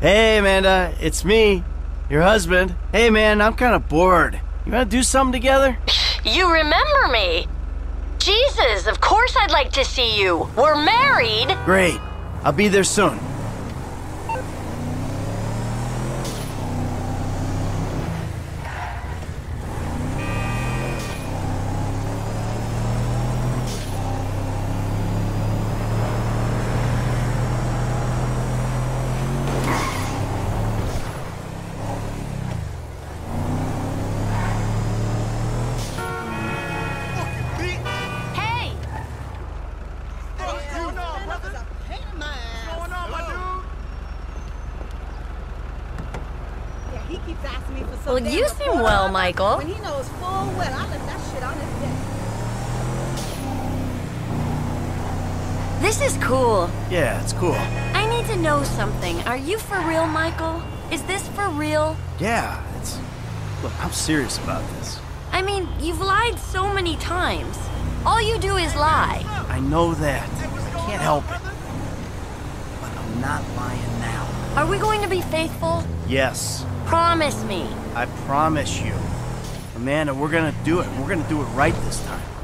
Hey, Amanda, it's me, your husband. Hey, man, I'm kind of bored. You want to do something together? You remember me? Jesus, of course I'd like to see you. We're married. Great. I'll be there soon. Keeps asking me for Well, you seem well, Michael. When he knows full well I left that shit on his desk. this is cool. Yeah, it's cool. I need to know something. Are you for real, Michael? Is this for real? Yeah, it's. Look, I'm serious about this. I mean, you've lied so many times. All you do is lie. I know that. I can't help it. But I'm not lying now. Are we going to be faithful? Yes, Promise me. I promise you. Amanda, we're gonna do it. We're gonna do it right this time.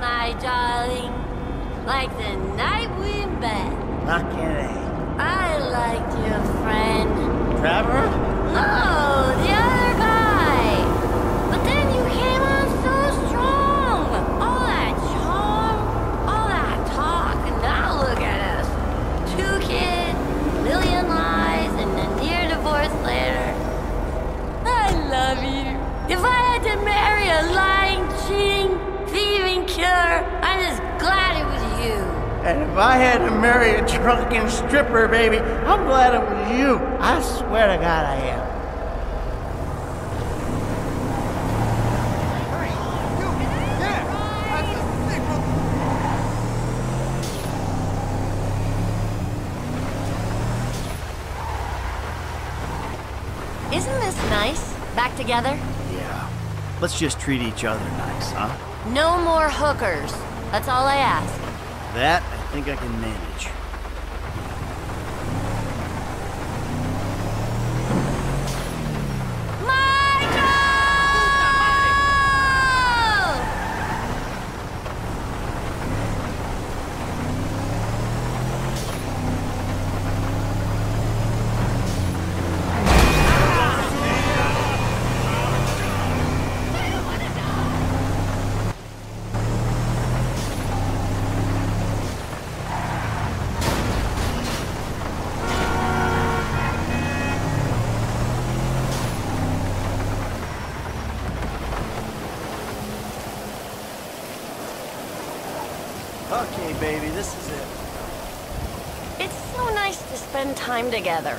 My darling. Like the night we met. Kidding. I liked your friend. Trevor? And if I had to marry a drunken stripper, baby, I'm glad it was you. I swear to God I am. Isn't this nice? Back together? Yeah. Let's just treat each other nice, huh? No more hookers. That's all I ask. That I think I can manage. Michael! Okay, baby, this is it. It's so nice to spend time together.